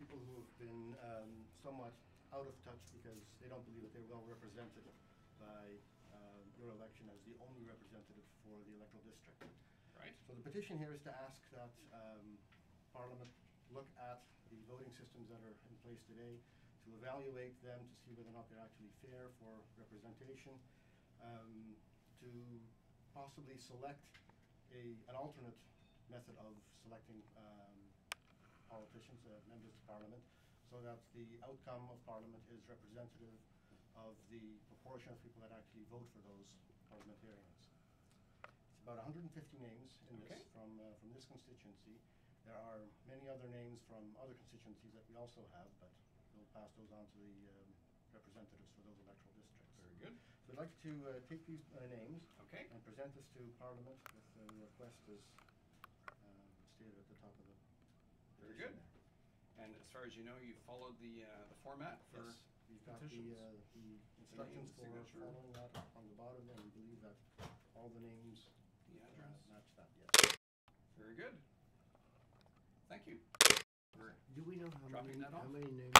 people who have been um, somewhat out of touch because they don't believe that they're well represented by um, your election as the only representative for the electoral district. Right. So the petition here is to ask that um, Parliament look at the voting systems that are in place today, to evaluate them to see whether or not they're actually fair for representation, um, to possibly select a, an alternate method of selecting um, politicians, uh, members of Parliament, so that the outcome of Parliament is representative of the proportion of people that actually vote for those parliamentarians. It's about 150 names in this from uh, from this constituency. There are many other names from other constituencies that we also have, but we'll pass those on to the um, representatives for those electoral districts. Very good. So I'd like to uh, take these uh, names Okay. and present this to Parliament with the request as um, stated at the top of the Very good. there. And as far as you know, you followed the, uh, the format for Yes, we've got the, petitions? uh, the instructions name, for signature. following that on the bottom, and we believe that all the names The uh, address. match that, yes. Very good. Thank you. for Do we know how Dropping many, that how off. many names were actually s-